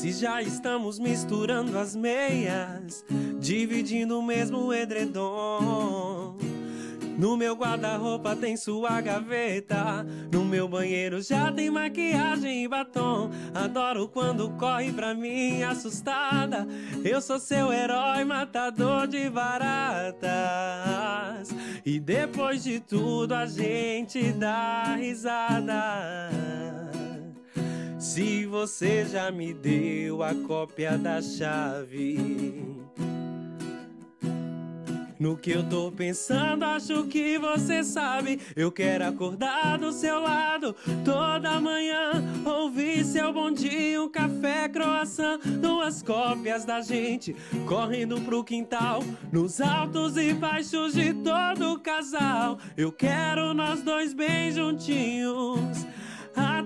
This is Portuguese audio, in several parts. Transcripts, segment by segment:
Se já estamos misturando as meias, dividindo o mesmo edredom. No meu guarda-roupa tem sua gaveta. No meu banheiro já tem maquiagem e batom. Adoro quando corre pra mim assustada. Eu sou seu herói, matador de baratas. E depois de tudo a gente dá risada. Se você já me deu a cópia da chave. No que eu tô pensando, acho que você sabe. Eu quero acordar do seu lado toda manhã. Ouvir seu bom dia, um café, croissant. Duas cópias da gente correndo pro quintal. Nos altos e baixos de todo o casal. Eu quero nós dois bem juntinhos.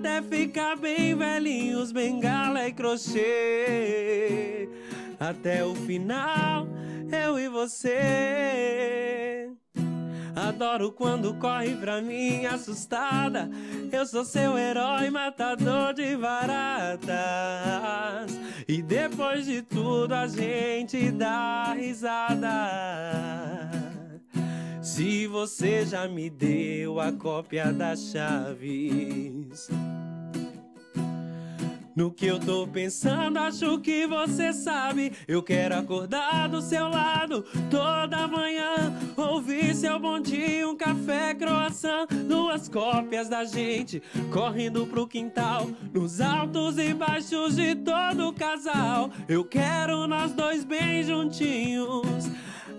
Até ficar bem velhinhos, bengala e crochê. Até o final eu e você. Adoro quando corre pra mim assustada. Eu sou seu herói, matador de baratas. E depois de tudo a gente dá risada. Se você já me deu a cópia das chaves. No que eu tô pensando, acho que você sabe. Eu quero acordar do seu lado toda manhã. Ouvir seu bom dia, um café, croissant. Duas cópias da gente correndo pro quintal. Nos altos e baixos de todo casal. Eu quero nós dois bem juntinhos.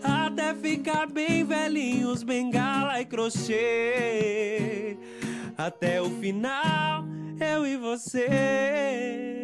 Até ficar bem velhinhos, bengala e crochê. Até o final eu e você.